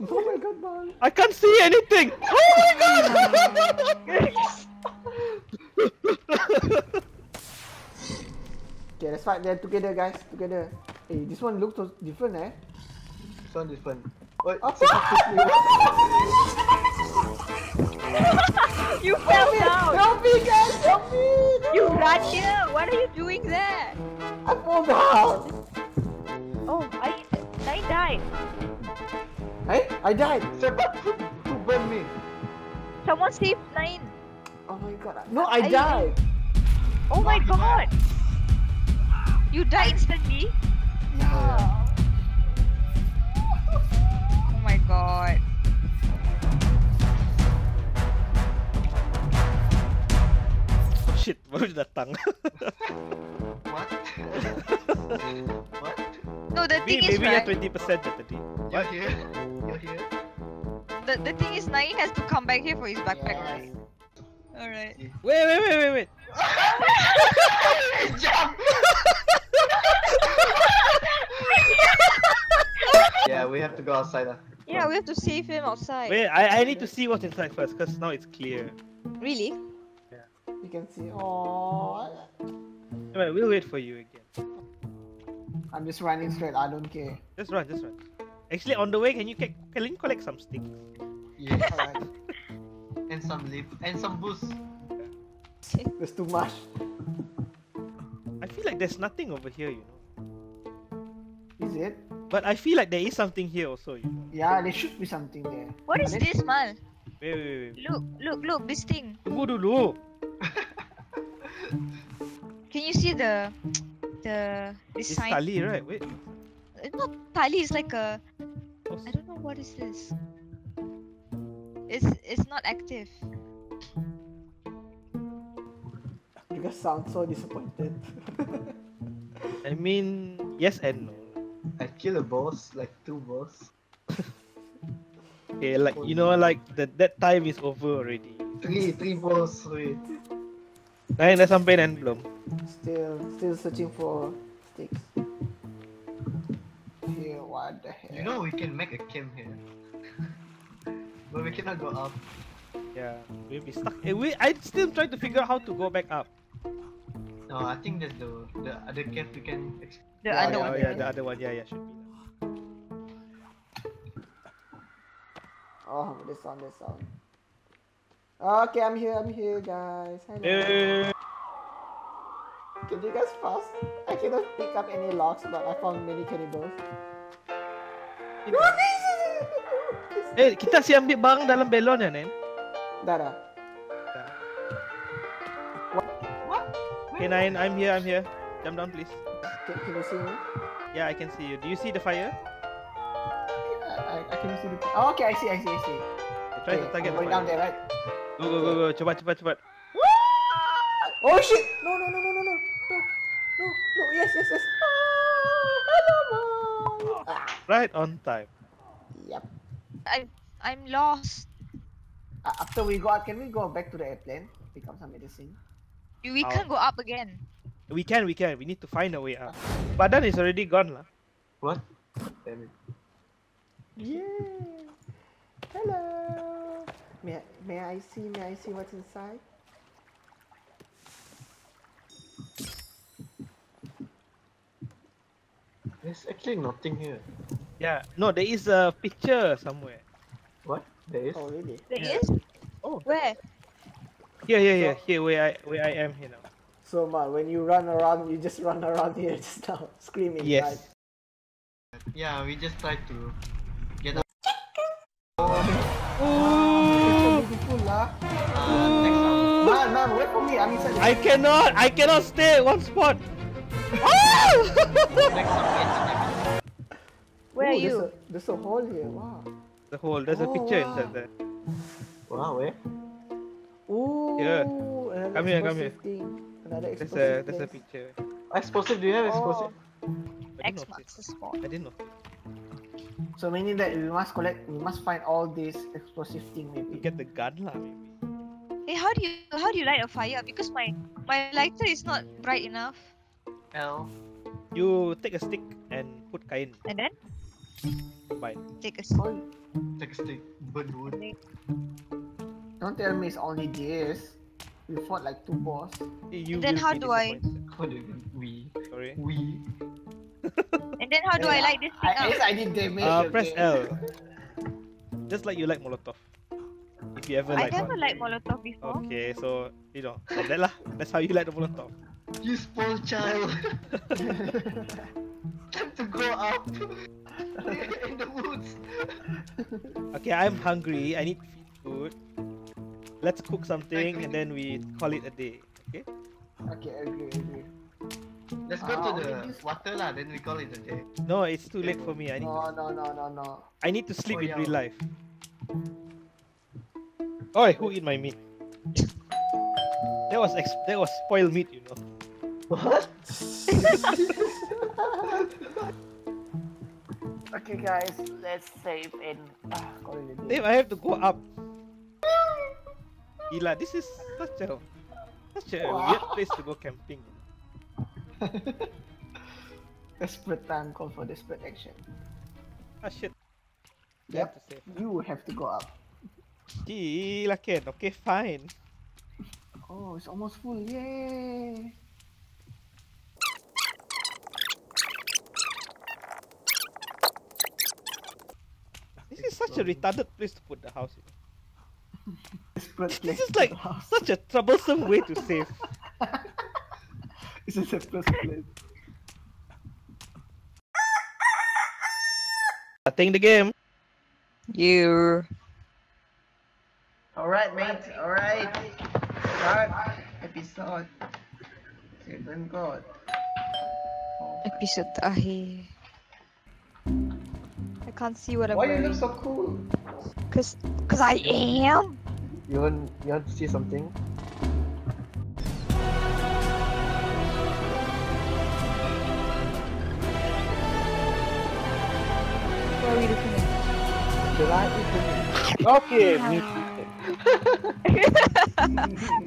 Oh my god, man. I can't see anything. Oh my god! Okay, let's fight there together, guys. Together. Hey, this one looks so different, eh? This one different. Wait, Apa? You fell down. Help me, guys! Help me! You run here. What are you doing there? I fall down. Oh, I I died. Hey, I died. Sepak, who burned me? Someone saved nine. Oh my god. No, I I- died. Oh my Not god. You died instantly. Yeah. Oh my god. Shit, baru dia datang. What? what? No, the thing maybe is maybe ya right. 20% je tadi. You're here? You're here? The, the thing is, Nain has to come back here for his backpack, Yes. right? Alright. Wait, wait, wait, wait, wait. Jump! yeah, we have to go outside. Uh. Yeah, we have to save him outside. Wait, I, I need to see what's inside first, because now it's clear. Really? You can see. Oh, Wait, we'll wait for you again. I'm just running straight. I don't care. Just run, just run. Actually, on the way, can you ca- can you collect some sticks? Yeah, Alright. and some leaf and some boost. There's too much. I feel like there's nothing over here, you know. Is it? But I feel like there is something here also, you know. Yeah, there should be something there. What is this, man? Wait, wait, wait. wait. Look, look, look, this thing. Tunggu dulu. Can you see the the this It's sign? tali, right? Wait. Uh, not tali. It's like a. Oh, don't know what is this. It's it's not active. You guys sound so disappointed. I mean, yes and no. I killed a boss, like two boss. Okay, like you know, like the that time is over already. Three, three boss. Wait. Nain dah sampai dan belum? still, still searching for sticks. Here, what the hell? You know we can make a camp here. but we cannot go up. Yeah, we'll be stuck. Eh, we, I still trying to figure out how to go back up. No, I think that's the the other camp we can ex- The Yeah, other oh, one. yeah, the other one. Yeah, yeah, should be. Oh, the sound, the sound. Okay, I'm here, I'm here, guys. Hello. Eh, Can you guys fast? I cannot pick up any logs, but I found many cannibals. eh, kita si ambil barang dalam belon ya, Nen? Dah dah. Okay, Nain, I'm here, I'm here. Jump down, please. Can, can you see me? Yeah, I can see you. Do you see the fire? I, I, I can see the. Oh, okay, I see, I see, I see. Try okay, the target. I'm going down there, right? Go, go, go, go. Cepat, cepat, cepat. Oh shit! No, no, no, no, no, no. No, no, no. Yes, yes, yes. Ah, hello, mom! Ah. Right on time. Yep. I, I'm lost. Uh, after we go out, can we go back to the airplane? Become some medicine? We oh. can't go up again. We can, we can. We need to find a way up. But then it's already gone lah. What? Damn it. Yeah. Hello. May I, may I see? May I see what's inside? There's actually nothing here. Yeah. No, there is a picture somewhere. What? There is? Oh really? There Yeah. is? Oh. Where? Here, here, here. Here, where I, where I am here now. So man, when you run around, you just run around here just now, screaming. Yes. Right? Yeah, we just tried to Man, man, wait for me. I'm inside. I cannot, I cannot stay at one spot. Next time, we have Where Ooh, are you? There's a, there's a hole here. Wow. the hole. There's a Oh, picture wow. inside there. Wow, where? Ooh. Here. Another Come here, come here. explosive Thing. Another There's a, there's a picture. Explosive, do you have oh. explosive? I X didn't marks the spot. I didn't know. So meaning that we must collect, we must find all these explosive thing To maybe. get the gun lah, maybe. Hey, how do you how do you light a fire? Because my my lighter is not bright enough. L. You take a stick and put kain. And then Combine. take a. s- Oh, Take a stick, burn wood. Don't tell me it's only this. We fought like two boss. You Then how do I- disappointed. Do? We. Sorry. We. And then how do I Yeah, light this thing I, at up? least I did damage. Uh, press. L. Just like you like Molotov. If you ever I like never one. liked Molotov before. Okay, so you know, like that lah. That's how you like the Molotov. You spoiled child. Time to grow up. In the woods. Okay, I'm hungry. I need food. Let's cook something and then we call it a day. Okay? okay, agree, agree. Let's go Ah, to the this- water lah, then we call it a day. No, it's too late for me. I need No, no, no, no, no. I need to sleep Oh, in yeah. real life. Oi, who eat my meat? That was ex- that was spoiled meat, you know. What? Okay, guys, let's save and ah, it a. Dave, I have to go up. Gila, this is such a such a Wow. weird place to go camping. Desperate time call for desperate action. Ah shit. I Yep, have to save. you have to go up. Gila Ken, okay fine. Oh, it's almost full. Yay! This is such a retarded place to put the house. You know. This is like such a troublesome way to save. This is a plus place. Starting the game. You. Alright, mate. Alright. Start episode. Seven God. Episode terakhir. I can't see what I'm Why you wearing. look so cool? Cause, cause I am. You want you want to see something? What are we looking at? The light Okay,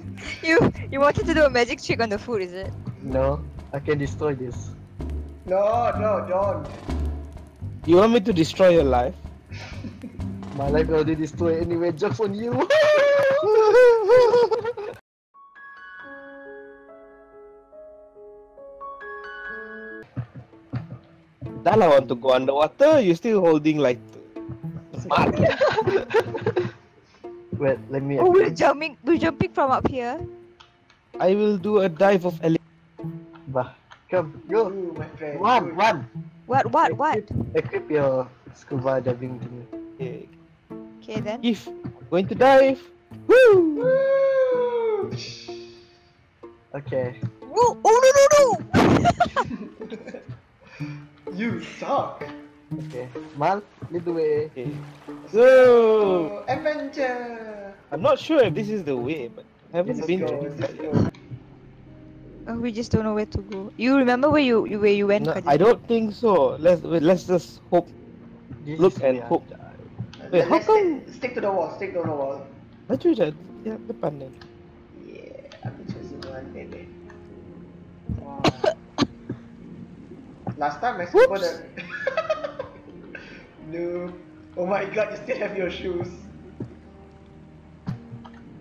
You, you wanted to do a magic trick on the food, is it? No, I can destroy this. No, no, don't. You want me to destroy your life? My life already destroyed anyway. Jokes on you. Dala I want to go underwater, you still holding like smart. Wait, let me. Oh, we're jumping, we're jumping from up here. I will do a dive of ele- Bah, come, go. my friend. Run, run. What, what, what? Equip your scuba diving thingy. Okay. Okay then. If going to dive. Woo! Okay. Whoa, oh no no no! You suck. Okay. Mal, lead the way. Okay. So Oh, adventure. I'm not sure if this is the way, but I haven't Let's been go. to Let's. Oh, we just don't know where to go. You remember where you, you where you went? No, I don't think so. Let's let's just hope. This Look and me, hope. Wait, how Let's come- stick, stick to the wall. Stick to the wall. Baju dah ya depan ni. Yeah, I'm the one, baby. Wow. Last time I saw scored a... no. Oh my god, you still have your shoes.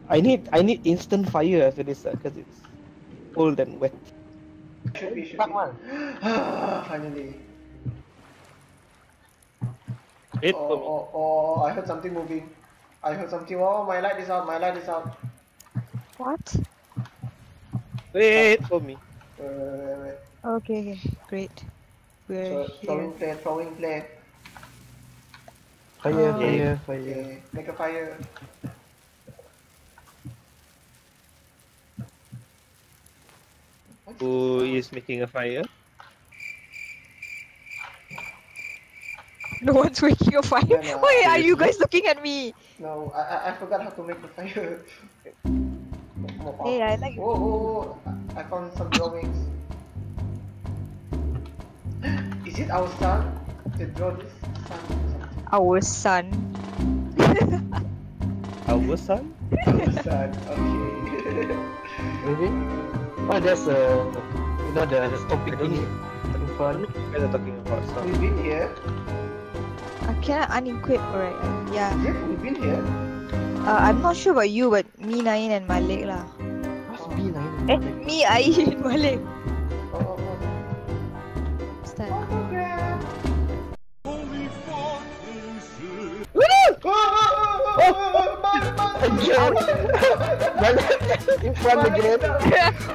I need I need instant fire after this because it's cold and wet. Should be, should Back be. one. Finally. Wait Oh, for me. oh, oh, I heard something moving. I heard something. Oh, my light is out. My light is out. What? Wait for me. Wait, wait, wait, wait. Okay, okay, great. We're So, here. throwing flare, throwing flare. Fire, Oh. fire, fire. Okay, make a fire. Who is making a fire? No one's making a fire. Yeah, no, Why are you guys looking at me? No, I, I, I forgot how to make the fire. Hey, I like. Oh, oh, oh, I found some drawings. Is it our son to draw this sun? Our son. Our son? Our son, okay. Really? Oh, there's a, you know, the stopping thingy in I don't front. know what you guys are talking about. So. We've been here. I can I unequip? Alright. Yeah. Yeah, we've been here. Uh, I'm not sure about you, but me, Nain, and Malik lah. What's B9? Eh, me, Ain, and Malik. Man. Again! In front again.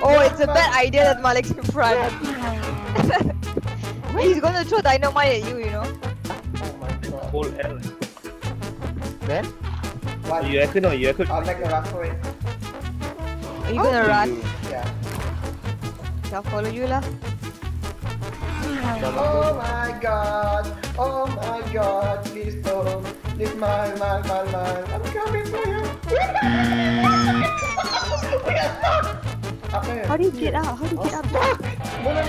oh, it's a bad idea that Malik's in front. He's gonna throw dynamite at you, you know. Oh my god. Whole L. Then? What? You reckon or you reckon? I'll make a run for it. Are you gonna oh, run? Yeah. I'll follow you lah. Oh my god. Oh my god. Please don't. Please, man, man, man, man. I'm coming for you. we are stuck. Ya? How do you get out? How do you get out? No, no, no. No!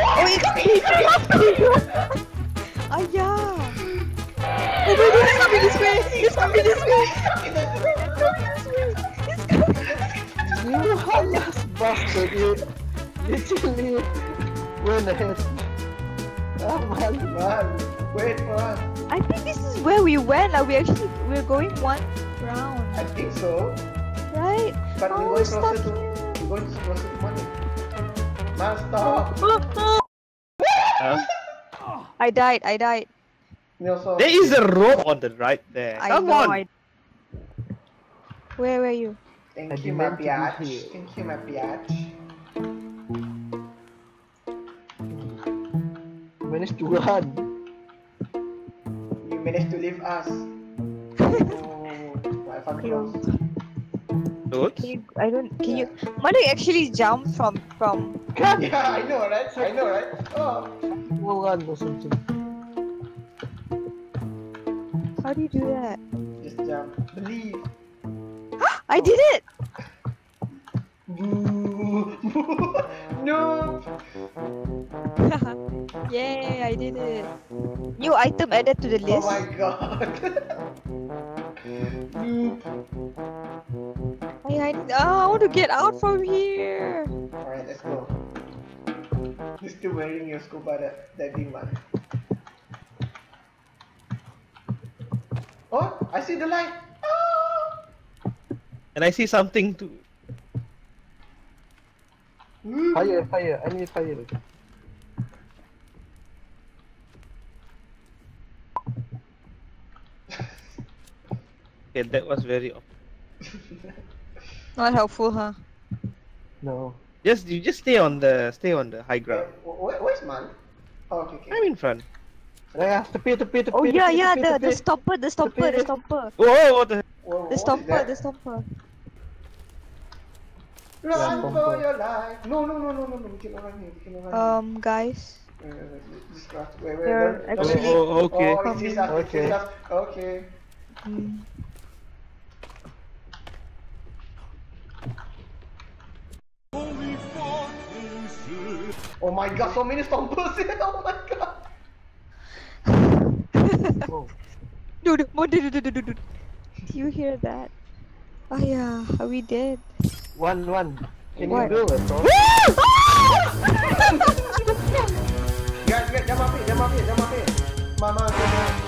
Oh, it's Ayah! Oh my god, it's coming this way! It's coming this way! You halas bastard, you literally went ahead. Ah, man. Man, wait for us. I think this is where we went. Like we actually we're going one round, I think so. right? But Oh, we're we're going stuck closer to. here. We're going closer to money. Man, stop. Huh? I died. I died. There is a rope on the right there. I Come know. on. I... Where were you? Thank I you, my demand to be biatch. Thank you, my biatch. Managed to run. You managed to leave us. oh, my fun Okay. close. Can you? I don't. Can you? Malik actually jumped from from. Yeah, I know, right? I know, right? Oh. will run or something. How do you do that? Just jump. Believe. I did it. No. Yay! I did it. New item added to the list. Oh my god. Noob. I, I, oh, I want to get out from here. Alright, let's go. You're still wearing your scuba di- diving mask. Oh, I see the light. Ah! And I see something too. Fire, fire. I need fire. Okay, that was very. op- Not helpful, huh? No. Just you just stay on the stay on the high Uh, ground. wh- wh- where's man? Oh, okay, okay. I'm in front. Ah, tepi, tepi, tepi. Oh yeah, tepi, yeah. tepi, The tepi. the stopper, the stopper, the stopper, Whoa, what the? Wha- what the stopper, the stopper. Run Yeah, for bumper. your life. No, no, no, no, no, no. We cannot run here. We cannot run Um, guys. here. Wait, wait, wait. Wait, wait. They're don't- don't actually- Oh, okay. Oh, it is Okay. Okay. Mm. Oh my god, so many stompers here. Oh my god. Oh. Dude, what dude, dude, dude, dude, dude. Do you hear that? Oh yeah, are we dead? One, one. Can What? you do it? Bro? Guys, guys, jump up here, jump up here, jump up here. Mama, go.